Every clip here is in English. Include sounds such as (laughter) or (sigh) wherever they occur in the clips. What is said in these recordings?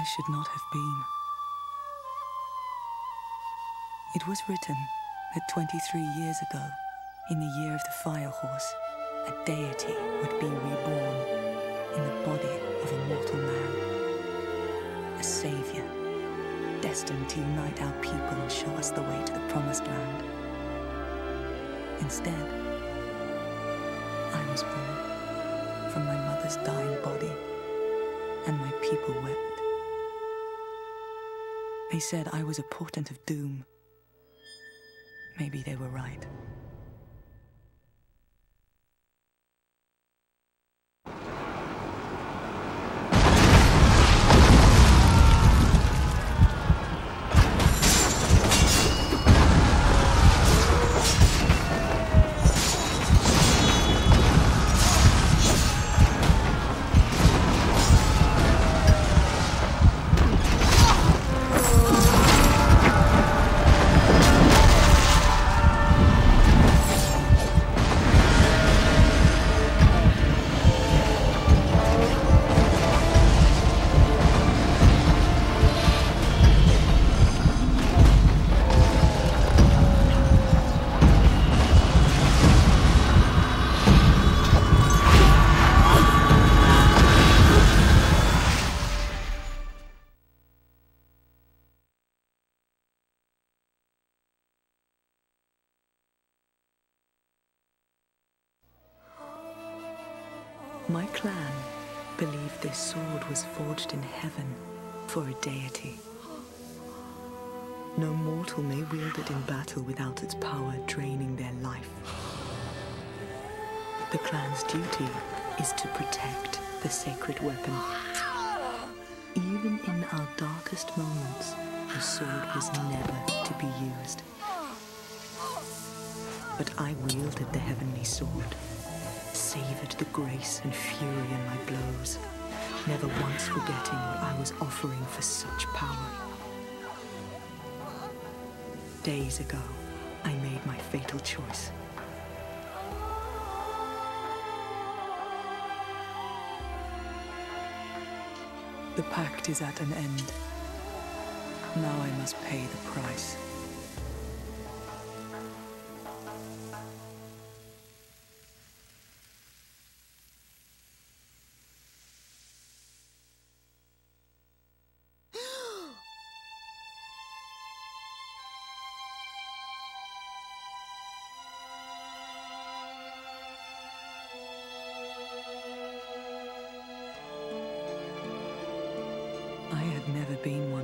I should not have been. It was written that 23 years ago, in the year of the fire horse, a deity would be reborn in the body of a mortal man. A savior, destined to unite our people and show us the way to the promised land. Instead, I was born from my mother's dying body, and my people wept. They said I was a portent of doom. Maybe they were right. Was forged in heaven for a deity. No mortal may wield it in battle without its power draining their life. The clan's duty is to protect the sacred weapon. Even in our darkest moments, the sword was never to be used. But I wielded the heavenly sword, savored the grace and fury in my blows, never once forgetting what I was offering for such power. Days ago, I made my fatal choice. The pact is at an end. Now I must pay the price.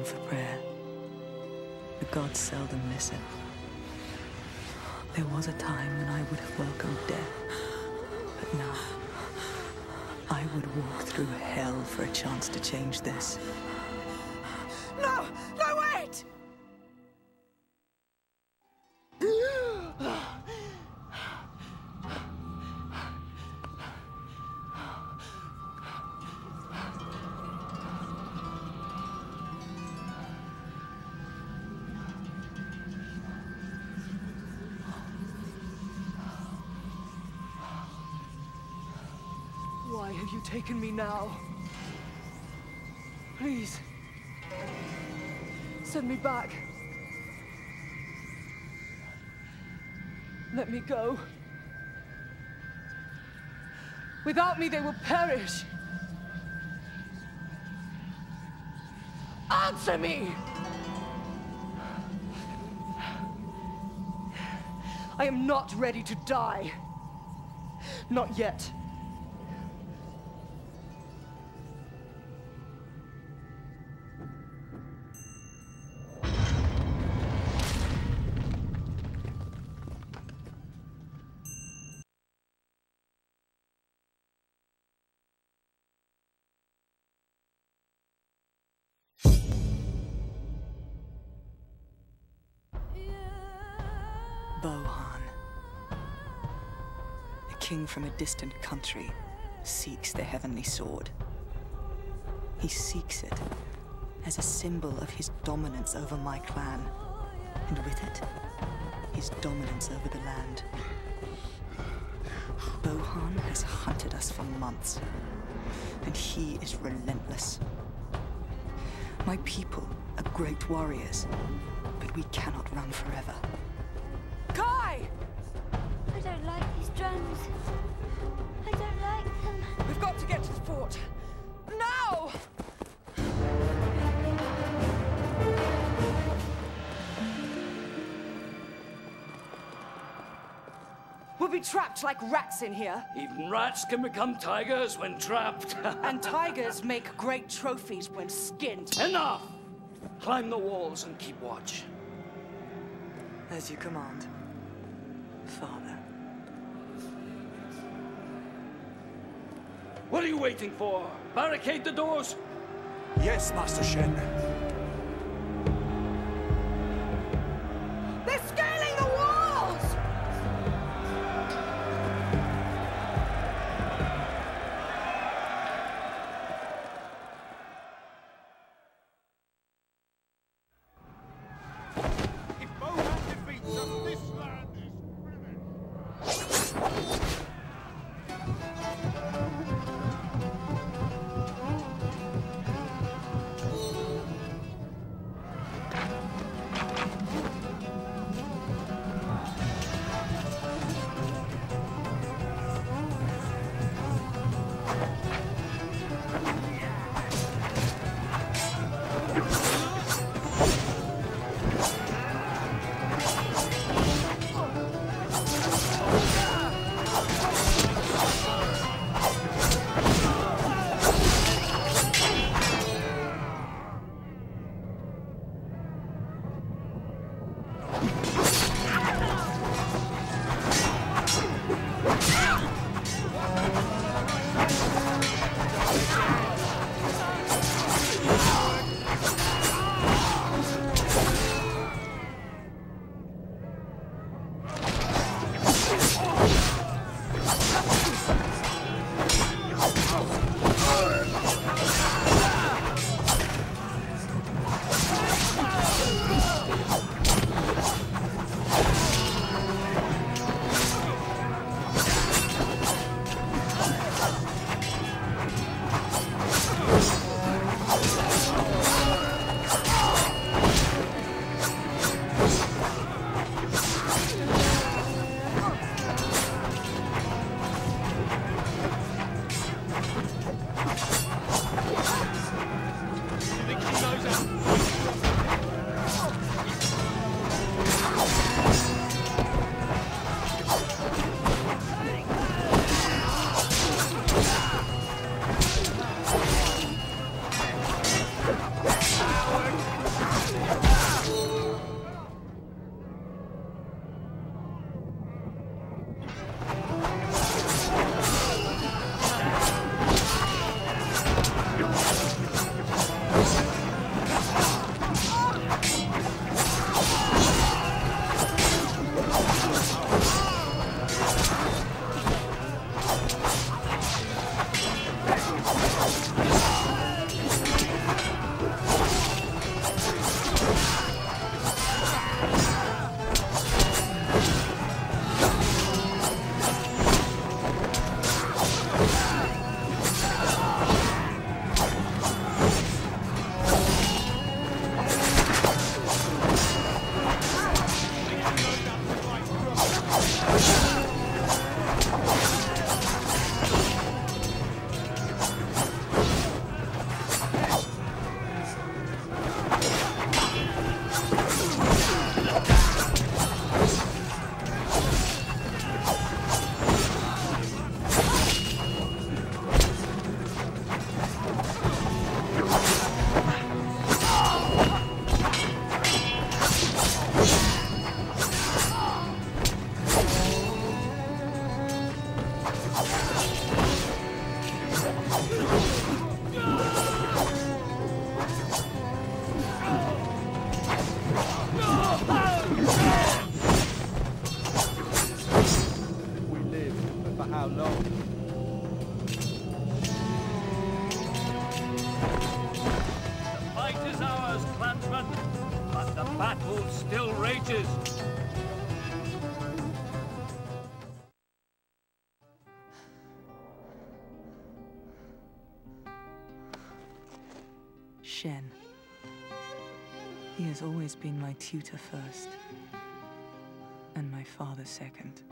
For prayer. The gods seldom listen. There was a time when I would have welcomed death, but now I would walk through hell for a chance to change this. No! No, wait! Why have you taken me now? Please. Send me back. Let me go. Without me, they will perish. Answer me! I am not ready to die. Not yet. Bohan. A king from a distant country seeks the heavenly sword. He seeks it as a symbol of his dominance over my clan, and with it, his dominance over the land. Bohan has hunted us for months, and he is relentless. My people are great warriors, but we cannot run forever. Kai! I don't like these drones. I don't like them. We've got to get to the fort. Now! We'll be trapped like rats in here. Even rats can become tigers when trapped. (laughs) And tigers make great trophies when skinned. Enough! Climb the walls and keep watch. As you command, Father. What are you waiting for? Barricade the doors? Yes, Master Shen. We live, but for how long? The fight is ours, clansmen, but the battle still rages. Shen, He has always been my tutor first, and my father second.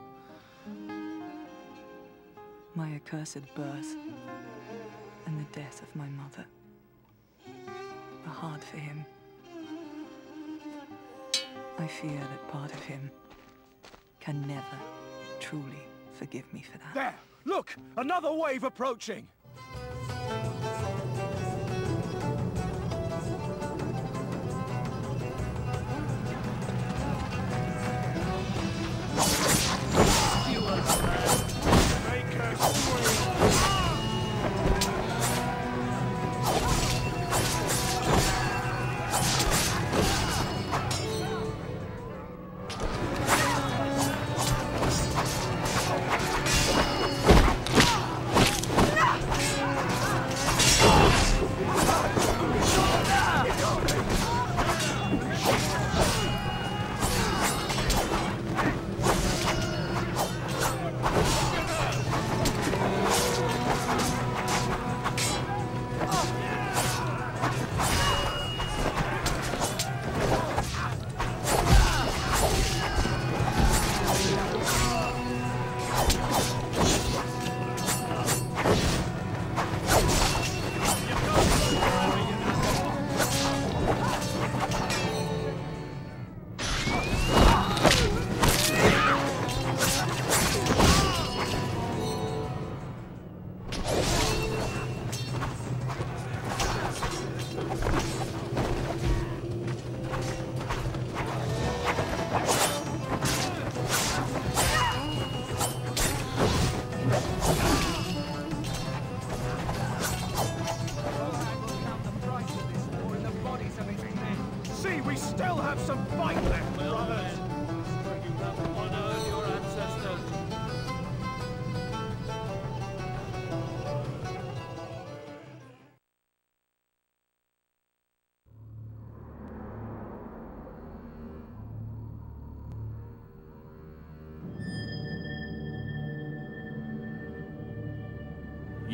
My accursed birth and the death of my mother were hard for him. I fear that part of him can never truly forgive me for that. There! Look! Another wave approaching!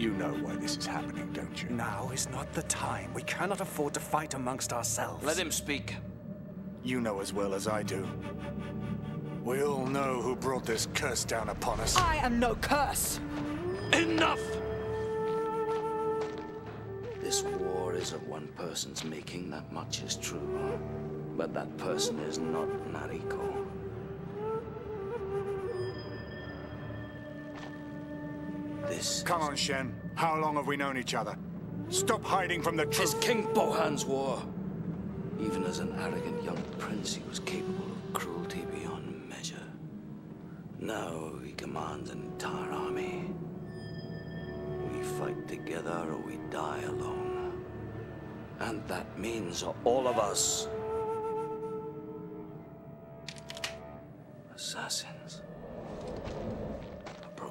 You know why this is happening, don't you? Now is not the time. We cannot afford to fight amongst ourselves. Let him speak. You know as well as I do. We all know who brought this curse down upon us. I am no curse! Enough! This war is of one person's making, that much is true. But that person is not Nariko. This Come on, Shen. How long have we known each other? Stop hiding from the is truth. King Bohan's war. Even as an arrogant young prince, he was capable of cruelty beyond measure. Now he commands an entire army. We fight together or we die alone. And that means all of us. Assassins.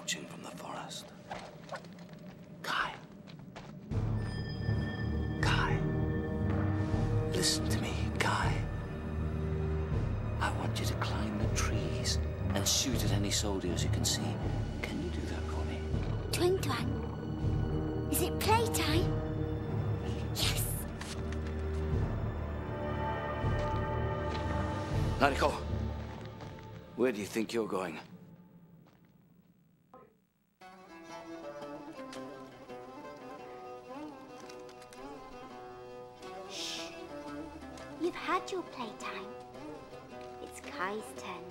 Approaching from the forest. Kai. Kai. Listen to me, Kai. I want you to climb the trees and shoot at any soldiers you can see. Can you do that for me? Twing twang. Is it playtime? Yes. Nariko, where do you think you're going? Had your playtime. It's Kai's turn.